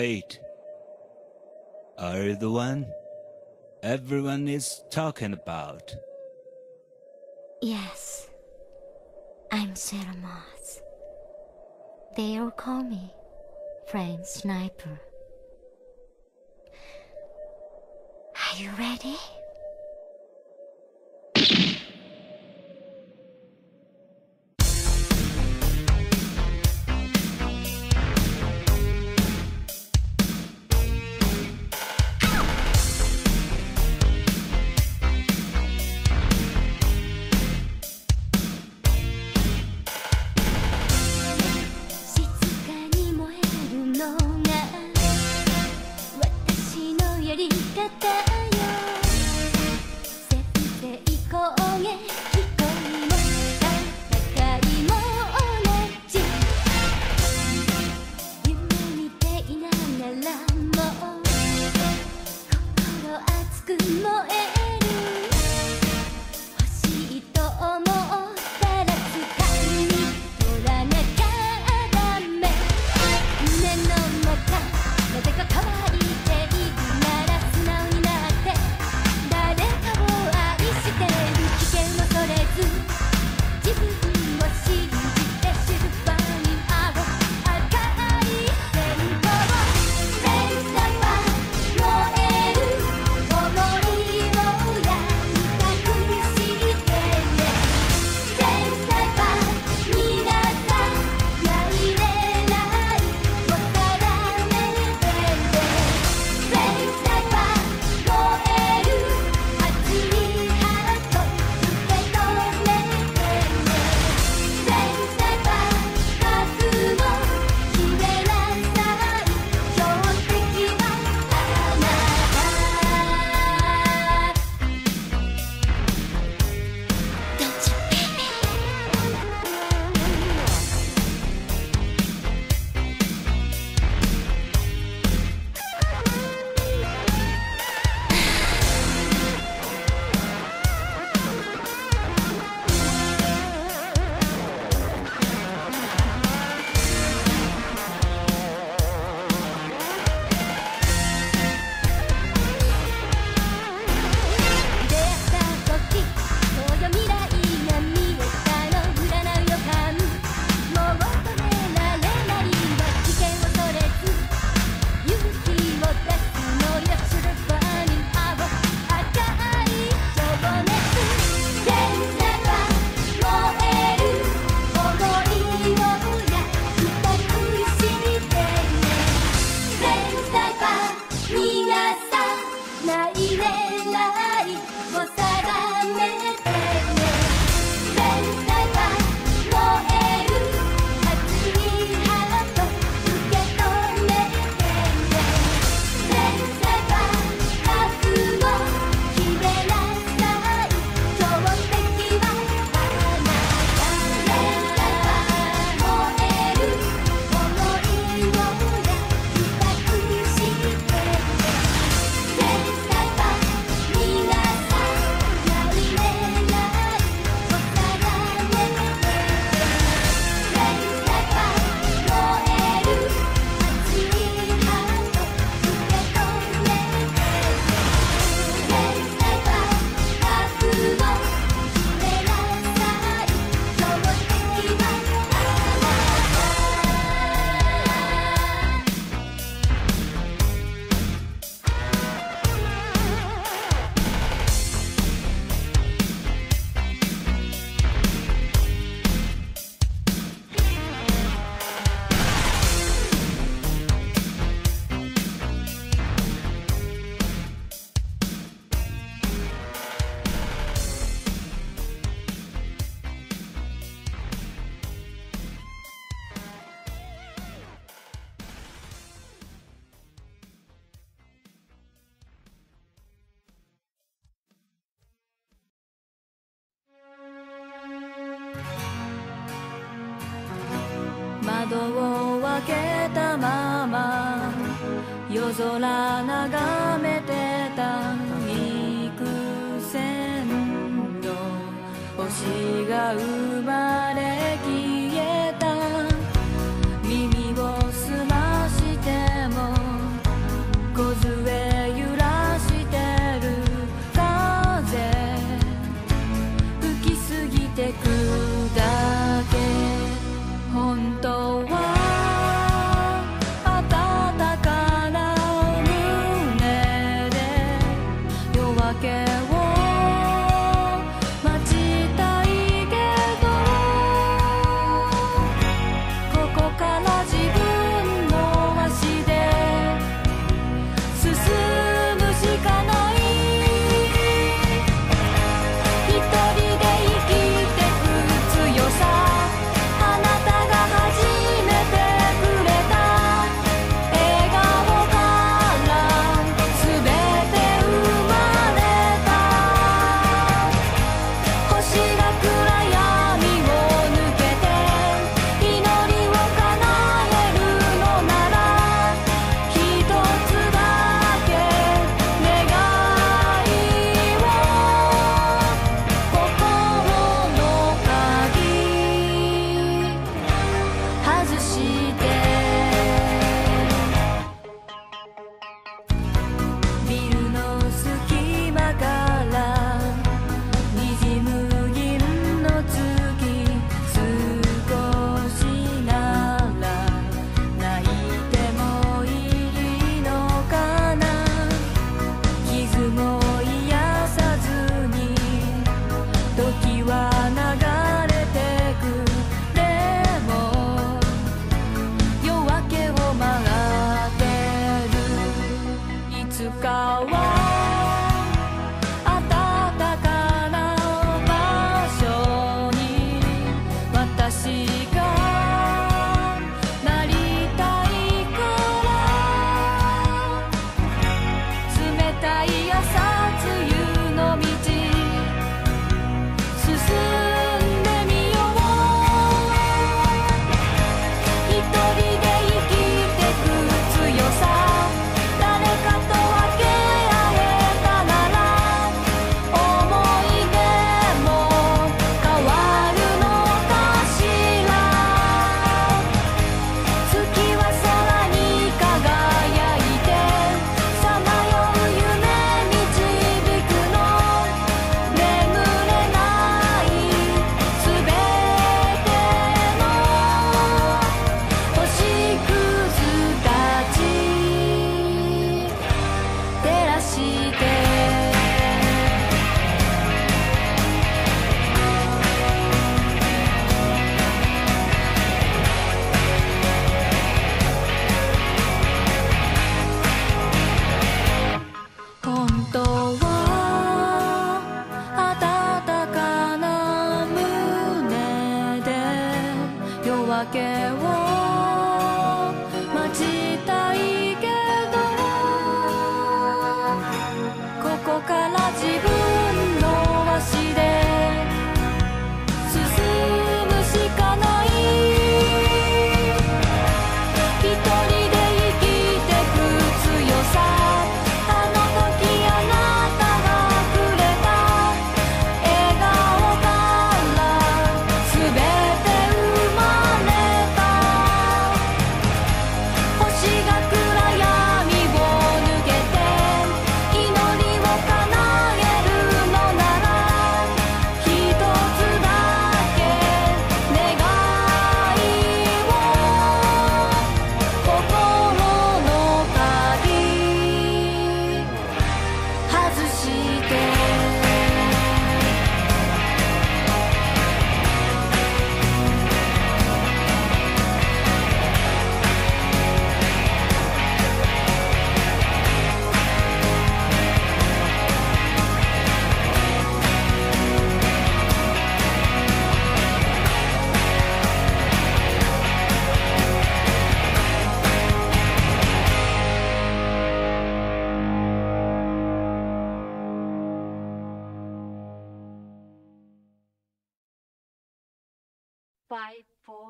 Wait. Are you the one everyone is talking about? Yes. I'm Sarah Moss. They all call me "Frame Sniper. Are you ready?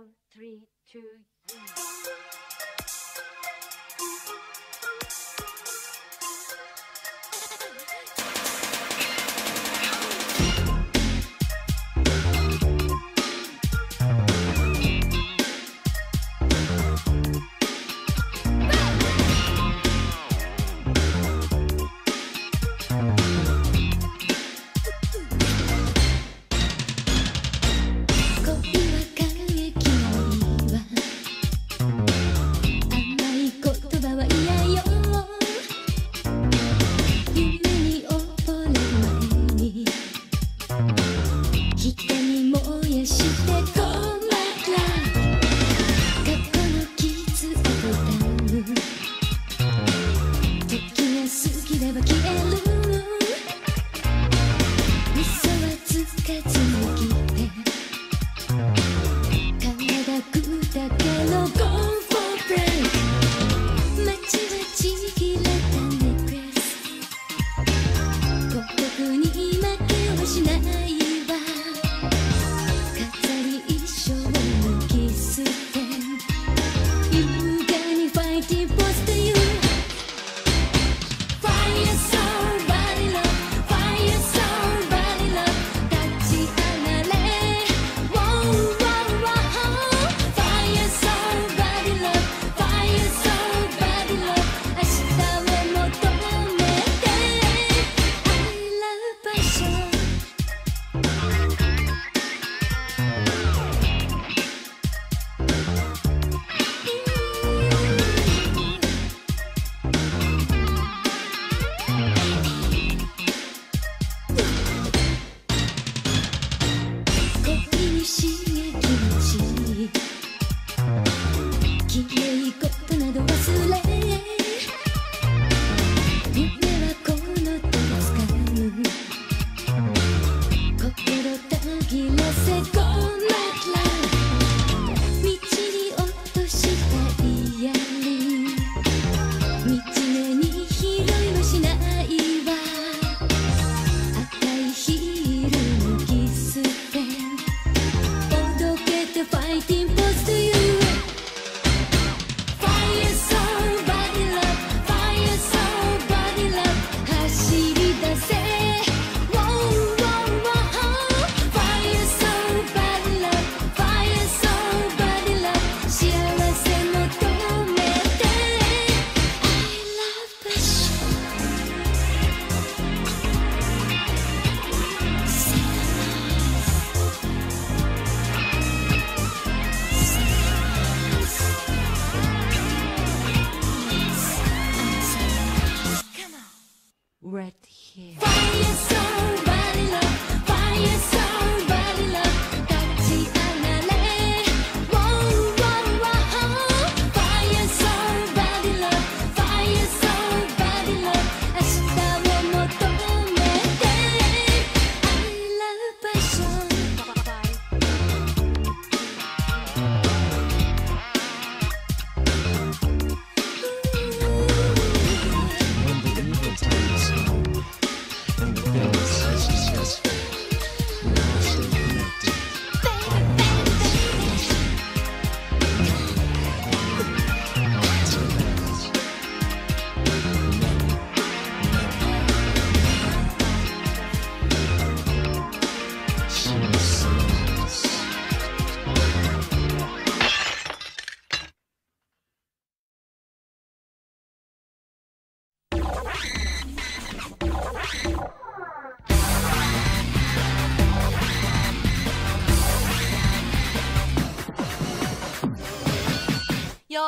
Four, three, two,「恋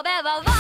べば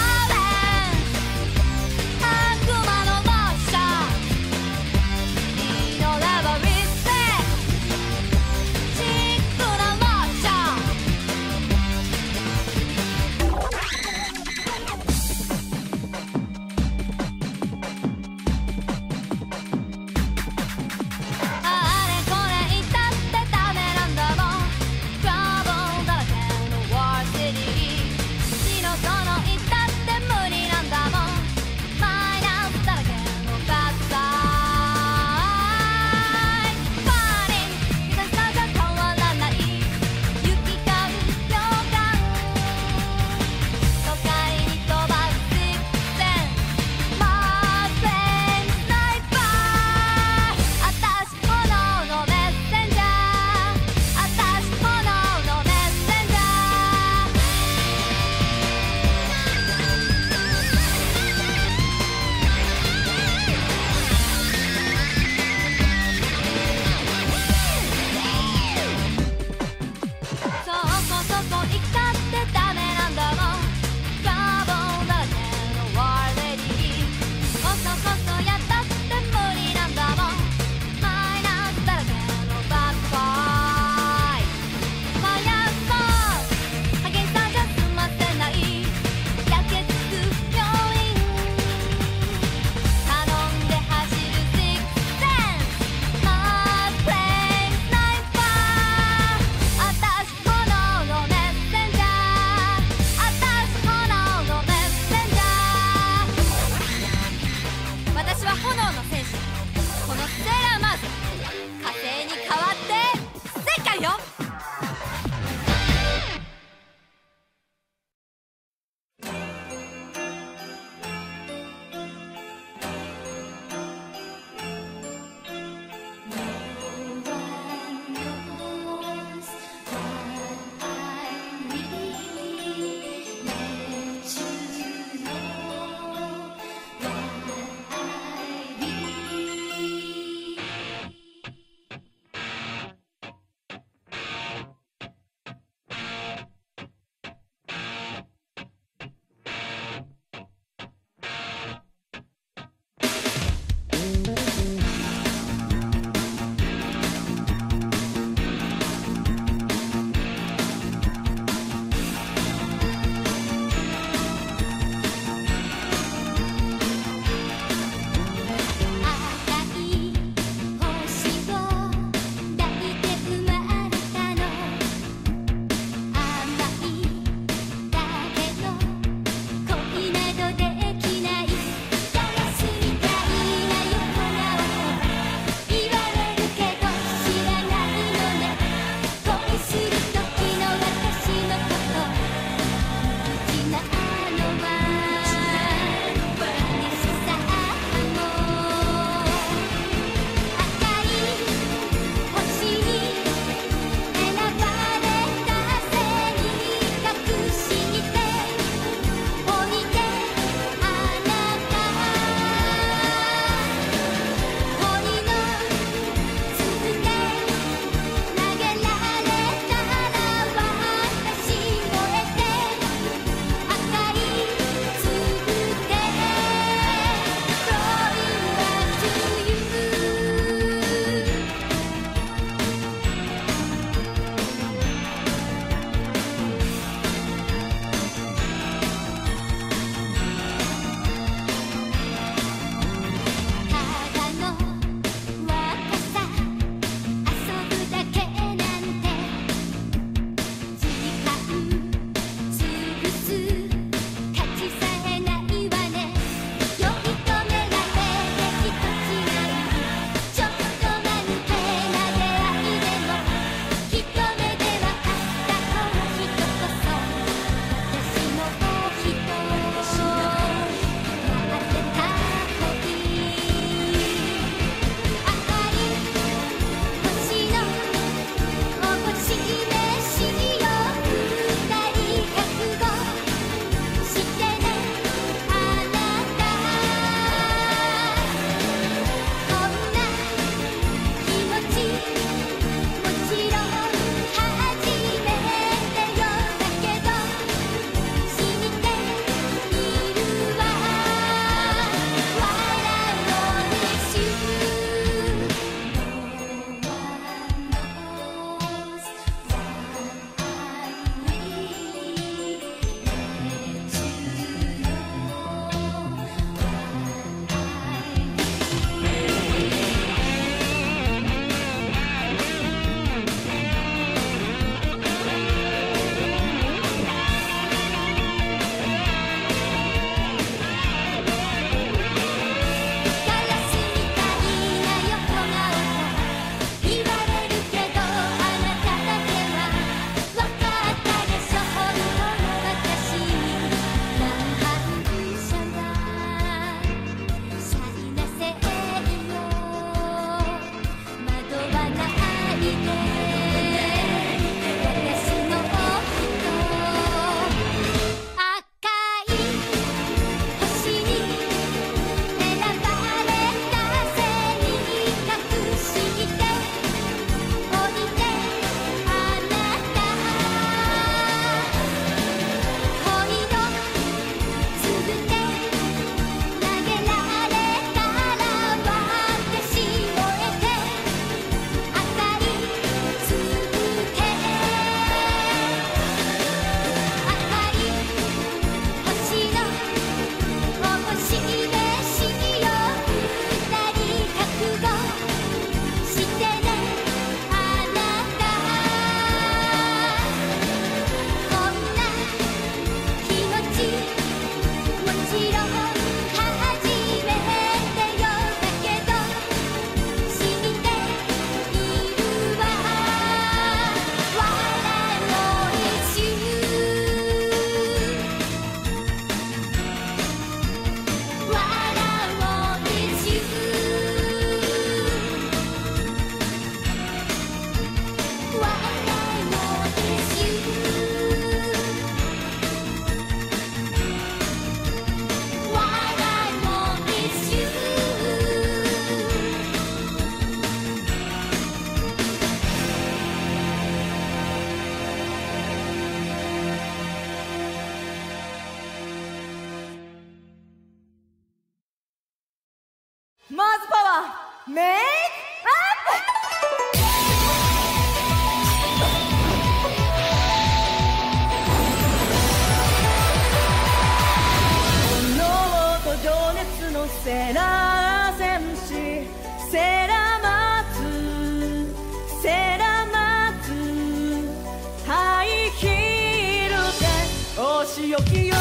でお仕置きよ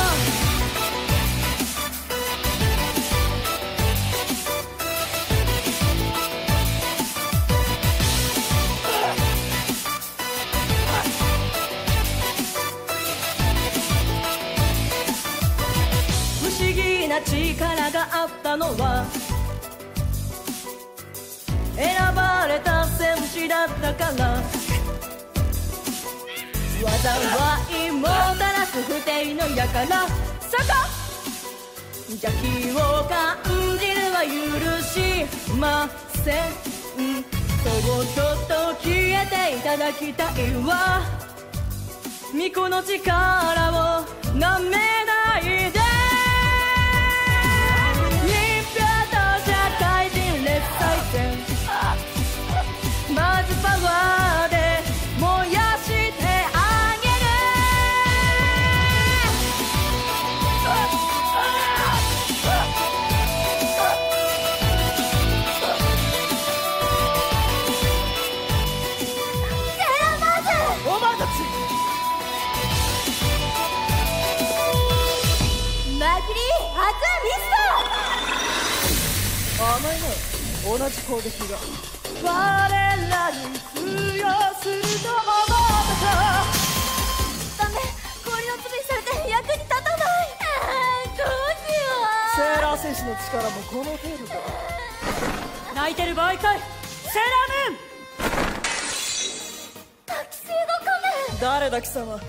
不思議な力があったのは。選ばれた戦士だったから。災いもたらす不定のやからそこ邪気を感じるは許しません。そっと消えていただきたいわ。巫女の力をなめだ同じ攻撃が我らに通用すると思ったかトダメ。氷の粒にされて役に立たない。どうしセよーラー戦士の力もこの程度か泣いてる場合かいセーラームーン。誰だ貴様。嘘また会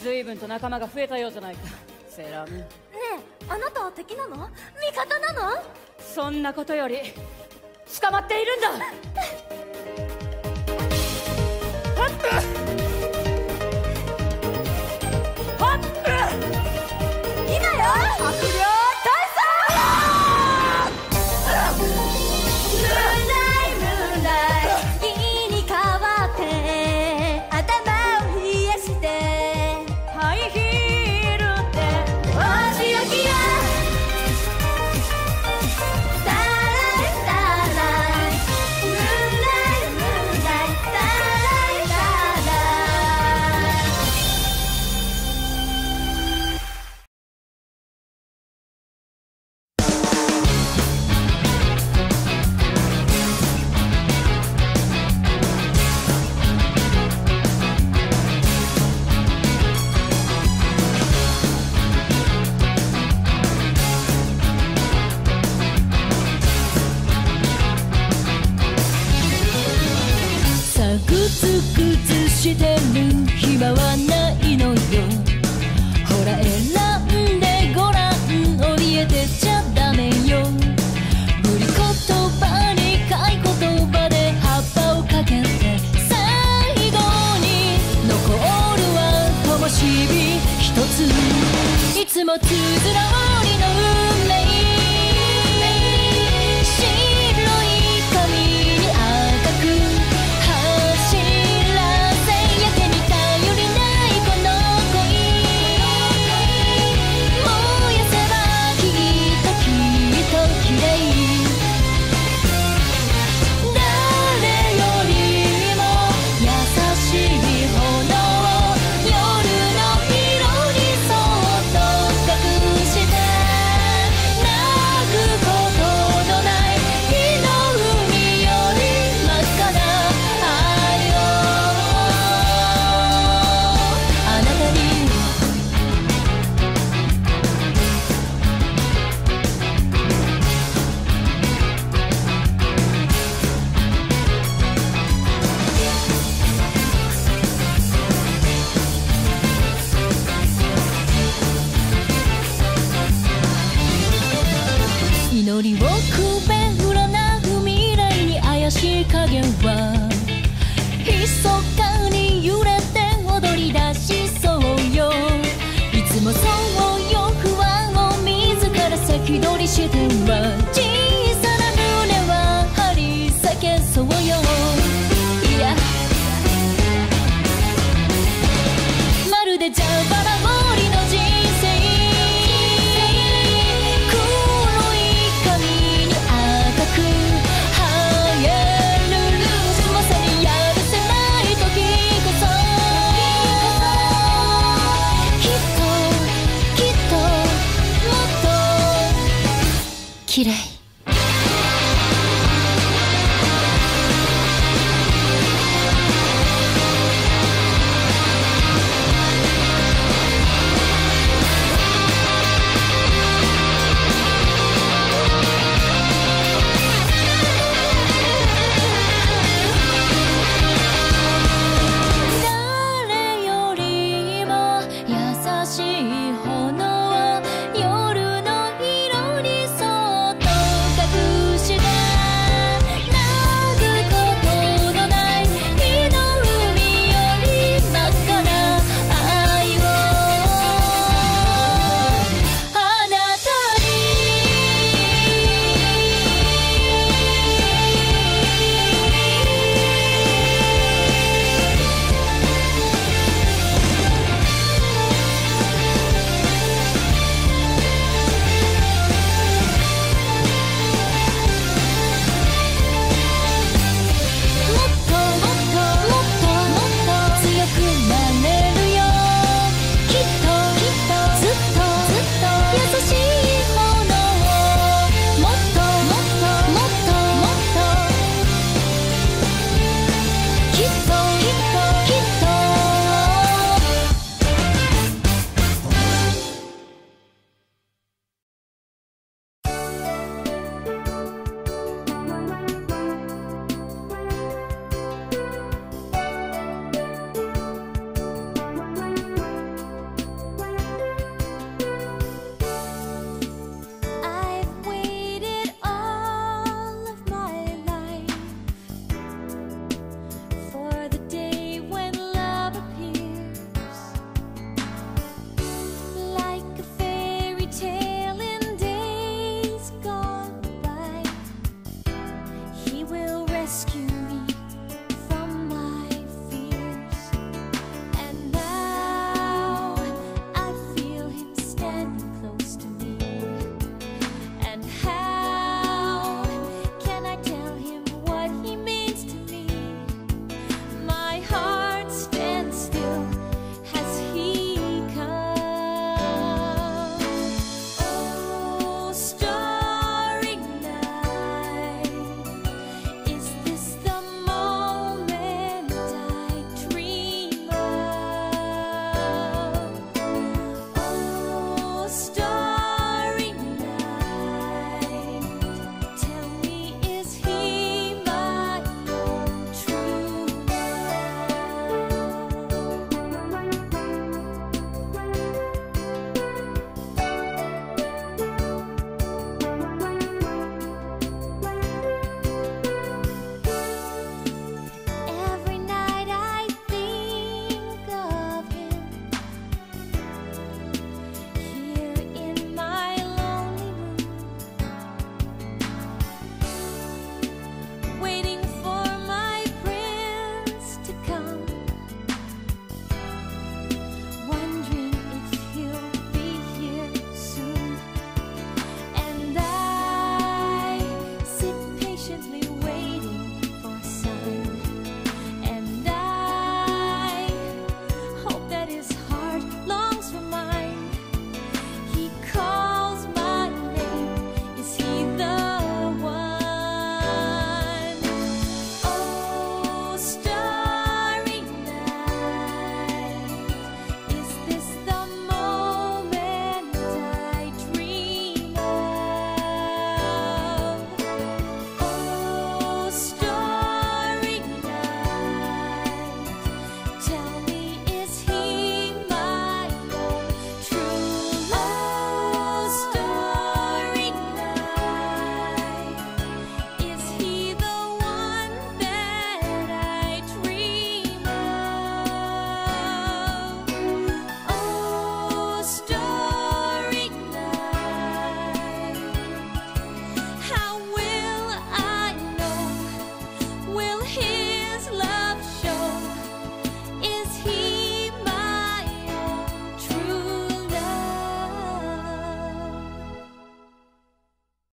え随分と仲間が増えたようじゃないか。セーラームーンあなたは敵なの？味方なの？そんなことより捕まっているんだ！はっ！はっ！今よよりを